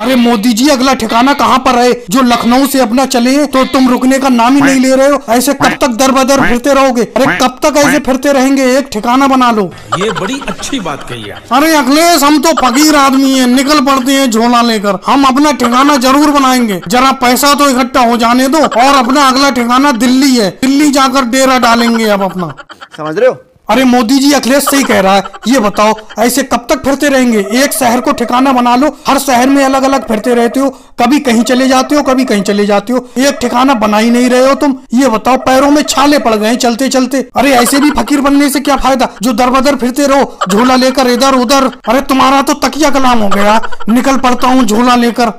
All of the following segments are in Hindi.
अरे मोदी जी अगला ठिकाना कहाँ पर है? जो लखनऊ से अपना चले तो तुम रुकने का नाम ही नहीं ले रहे हो? ऐसे कब तक दर बदर फिरते रहोगे? अरे कब तक ऐसे फिरते रहेंगे? एक ठिकाना बना लो। ये बड़ी अच्छी बात कही है। अरे अखिलेश हम तो फकीर आदमी हैं निकल पड़ते हैं झोला लेकर। हम अपना ठिकाना ज़रूर बनाएँगे। जरा पैसा तो इकट्ठा हो जाने दो और अपना अगला ठिकाना दिल्ली है। दिल्ली जाकर डेरा डालेंगे अब अपना। समझ रहे हो? अरे मोदी जी अखिलेश सही कह रहा है। ये बताओ ऐसे कब तक फिरते रहेंगे? एक शहर को ठिकाना बना लो हर शहर में अलग अलग फिरते रहते हो। कभी कहीं चले जाते हो कभी कहीं चले जाते हो। एक ठिकाना बना ही नहीं रहे हो तुम। ये बताओ पैरों में छाले पड़ गए चलते चलते अरे ऐसे भी फकीर बनने से क्या फ़ायदा? जो दर बदर फिरते रहो झोला लेकर इधर उधर। अरे तुम्हारा तो तकिया कलाम हो गया। निकल पड़ता हूँ झोला लेकर।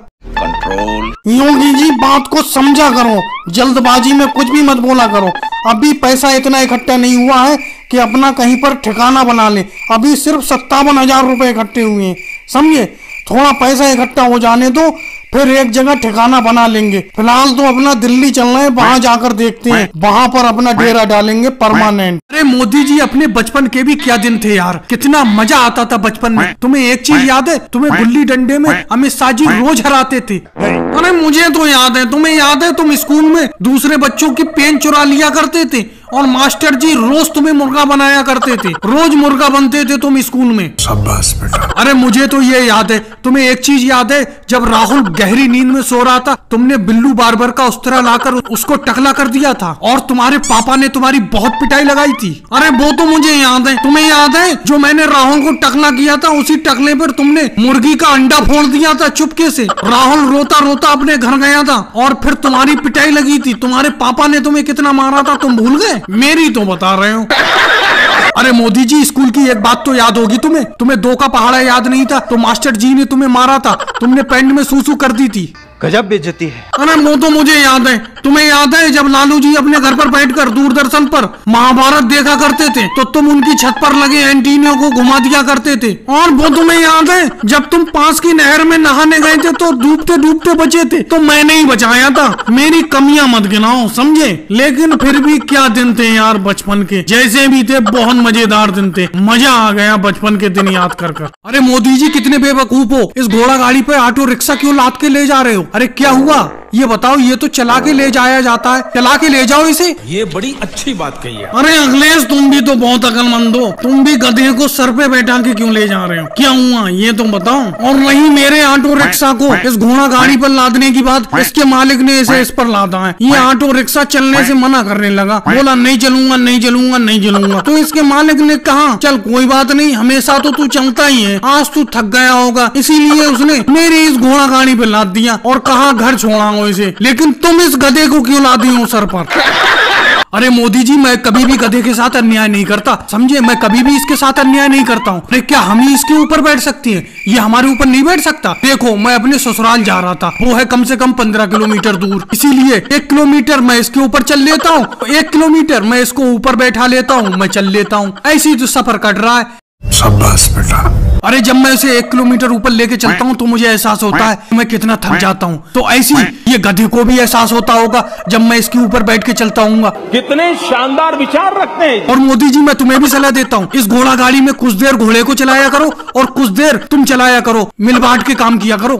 योगी जी बात को समझा करो। जल्दबाजी में कुछ भी मत बोला करो। अभी पैसा इतना इकट्ठा नहीं हुआ है कि अपना कहीं पर ठिकाना बना ले। अभी सिर्फ़ सत्तावन हज़ार रुपए इकट्ठे हुए हैं। समझे? थोड़ा पैसा इकट्ठा हो जाने दो फिर एक जगह ठिकाना बना लेंगे। फ़िलहाल तो अपना दिल्ली चलना है वहाँ जाकर देखते हैं। वहाँ पर अपना डेरा डालेंगे परमानेंट अरे मोदी जी अपने बचपन के भी क्या दिन थे यार। कितना मज़ा आता था बचपन में। तुम्हें एक चीज़ याद है? तुम्हें गुल्ली डंडे में अमित शाह जी रोज हराते थे। अरे मुझे तो याद है तुम्हें याद है तुम स्कूल में दूसरे बच्चों की पेन चुरा लिया करते थे? और मास्टर जी रोज तुम्हें मुर्गा बनाया करते थे। रोज मुर्गा बनते थे तुम स्कूल में। शाबाश बेटा। अरे मुझे तो ये याद है तुम्हें एक चीज़ याद है जब राहुल गहरी नींद में सो रहा था तुमने बिल्लू बार्बर का उस्तरा लाकर उसको टकला कर दिया था और तुम्हारे पापा ने तुम्हारी बहुत पिटाई लगाई थी। अरे वो तो मुझे याद है तुम्हें याद है जो मैंने राहुल को टकला किया था उसी टकले पर तुमने मुर्गी का अंडा फोड़ दिया था चुपके से। राहुल रोता रोता अपने घर गया था और फिर तुम्हारी पिटाई लगी थी तुम्हारे पापा ने तुम्हें कितना मारा था तुम भूल गए? मेरी तो बता रहे हो। अरे मोदी जी स्कूल की एक बात तो याद होगी तुम्हें। तुम्हें दो का पहाड़ा याद नहीं था तो मास्टर जी ने तुम्हें मारा था। तुमने पेंट में सूसू कर दी थी। गजब बेचती है। अरे वो तो मुझे याद है। तुम्हें याद है जब लालू जी अपने घर पर बैठकर दूरदर्शन पर महाभारत देखा करते थे तो तुम उनकी छत पर लगे एंटीनियो को घुमा दिया करते थे। और वो तुम्हें याद है, जब तुम पास की नहर में नहाने गए थे तो डूबते डूबते बचे थे। तो मैंने ही बचाया था। मेरी कमियाँ मत गिनाओ, समझे? लेकिन फिर भी क्या दिन थे यार बचपन के। जैसे भी थे, बहुत मज़ेदार दिन थे। मज़ा आ गया बचपन के दिन याद कर कर। अरे मोदी जी, कितने बेवकूफ़ हो। इस घोड़ा गाड़ी पे ऑटो रिक्शा क्यों लाद के ले जा रहे हो? अरे क्या हुआ? ये बताओ ये तो चला के ले जाया जाता है। चला के ले जाओ इसे। ये बड़ी अच्छी बात कही है। अरे अखिलेश तुम भी तो बहुत अकलमंद हो। तुम भी गधे को सर पे बैठा के क्यों ले जा रहे हो? क्या हुआ? ये तो बताओ। और नहीं मेरे ऑटो रिक्शा को इस घोड़ा गाड़ी पर लादने की बात इसके मालिक ने इसे इस पर लादा है। ये ऑटो रिक्शा चलने से मना करने लगा। बोला नहीं चलूँगा नहीं चलूँगा नहीं चलूँगा। तो इसके मालिक ने कहा चल कोई बात नहीं हमेशा तो तू चलता ही है। आज तू थक गया होगा इसीलिए उसने मेरी इस घोड़ा गाड़ी पे लाद दिया और कहा घर छोड़ाओ इसे लेकिन तुम इस गधे को क्यों ला दी हो सर पर? अरे मोदी जी, मैं कभी भी गधे के साथ अन्याय नहीं करता। समझे? मैं कभी भी इसके साथ अन्याय नहीं करता हूँ। क्या हम ही इसके ऊपर बैठ सकती हैं? ये हमारे ऊपर नहीं बैठ सकता। देखो, मैं अपने ससुराल जा रहा था। वो है कम से कम पंद्रह किलोमीटर दूर। इसीलिए एक किलोमीटर मैं इसके ऊपर चल लेता हूँ। एक किलोमीटर मैं इसको ऊपर बैठा लेता हूँ। मैं चल लेता हूँ। ऐसी जो सफ़र कट रहा है। बेटा। अरे जब मैं उसे एक किलोमीटर ऊपर लेके चलता हूँ तो मुझे एहसास होता है कि मैं कितना थक जाता हूँ। तो ऐसी ये गधे को भी एहसास होता होगा जब मैं इसके ऊपर बैठ के चलता हूँ कितने शानदार विचार रखते हैं। और मोदी जी मैं तुम्हें भी सलाह देता हूँ इस घोड़ा गाड़ी में कुछ देर घोड़े को चलाया करो और कुछ देर तुम चलाया करो मिल बांट के काम किया करो।